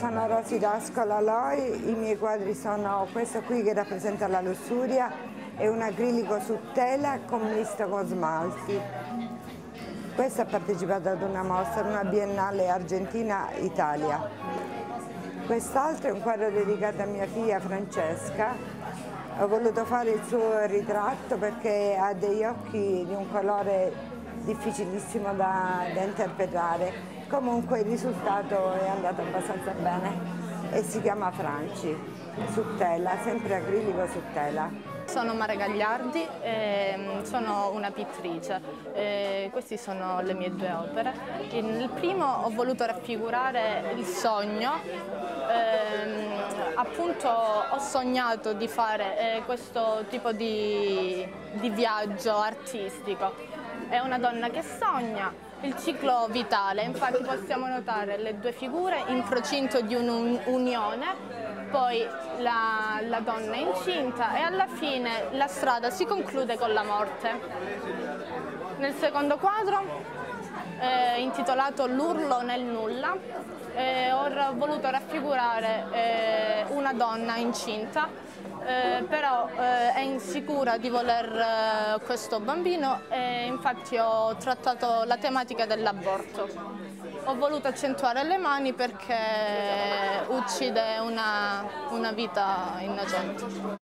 Sono Rosy D'Ascola Loi, i miei quadri sono questo qui che rappresenta la lussuria e un acrilico su tela commisto con smalti. Questo ha partecipato ad una mostra, una biennale Argentina-Italia. Quest'altro è un quadro dedicato a mia figlia Francesca. Ho voluto fare il suo ritratto perché ha degli occhi di un colore difficilissimo da, da interpretare. Comunque il risultato è andato abbastanza bene e si chiama Franci, su tela, sempre acrilico su tela. Sono Mara Gagliardi, eh, sono una pittrice, eh, queste sono le mie due opere. Nel primo ho voluto raffigurare il sogno, eh, appunto ho sognato di fare eh, questo tipo di, di viaggio artistico. È una donna che sogna, il ciclo vitale, infatti possiamo notare le due figure in procinto di un'unione, poi la, la donna è incinta e alla fine la strada si conclude con la morte. Nel secondo quadro, eh, intitolato L'urlo nel nulla, eh, ho voluto raffigurare eh, una donna incinta eh, però eh, è insicura di voler eh, questo bambino e infatti ho trattato la tematica dell'aborto. Ho voluto accentuare le mani perché uccide una, una vita innocente.